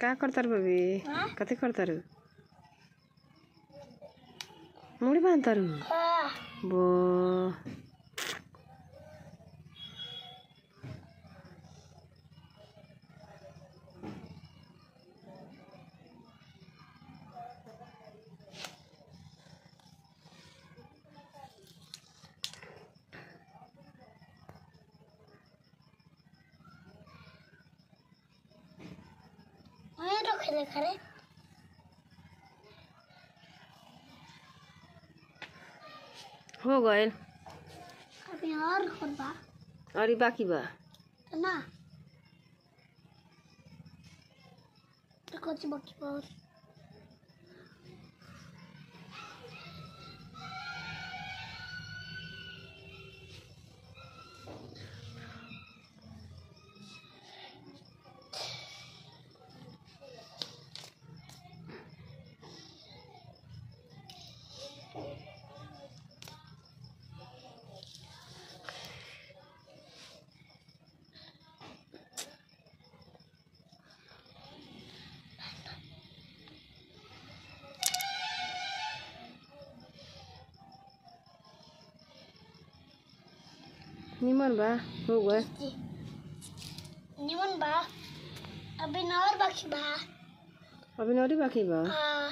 का करतारू बबी हाँ? कथी करतारू मुड़ी बांधतारू हाँ बो रखे खरे हो गइल अभी और करबा अरे बाकी बा ना तो कुछ बाकी बहुत निमन बा हो गए निमन बा अभी ना और बाकी बा अभी नौरी बाकी बा हाँ